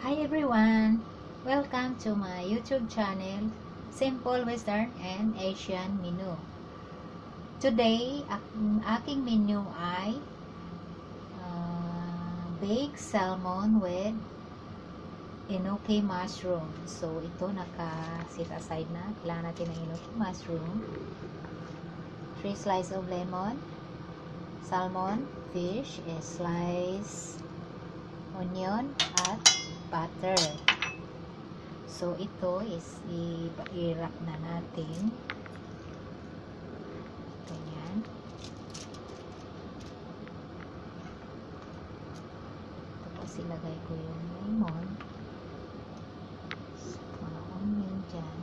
Hi everyone! Welcome to my YouTube channel, Simple Western and Asian Menu. Today, ang aking menu ay uh, baked salmon with enoki mushroom. So, ito naka-sit aside na. Kailangan natin ng enoki mushroom. 3 slice of lemon. Salmon, fish, a slice onion, at butter. So, ito is i-wrap na natin. Ganyan. Tapos, ilagay ko yung lemon. Mga onion dyan.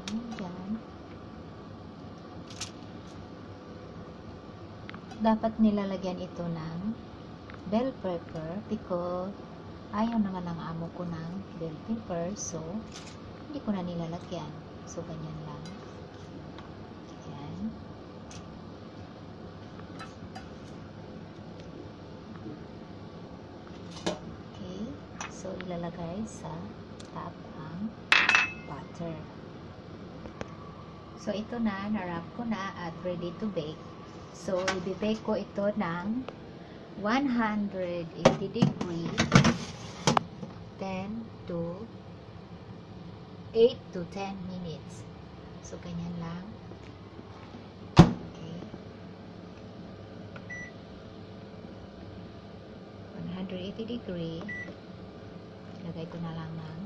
Onion dyan. Dapat nilalagyan ito ng bell pepper because ayaw naman ng amo ko ng bell pepper. So hindi ko na nilalagyan. So ganyan lang. Yan okay. So ilalagay sa top ang butter. So ito na narap ko na at ready to bake So, ibibake ko ito ng 180 degree 10 to 8 to 10 minutes. So, ganyan lang. Okay. 180 degree. Lagay ko na lang ng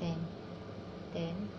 10 10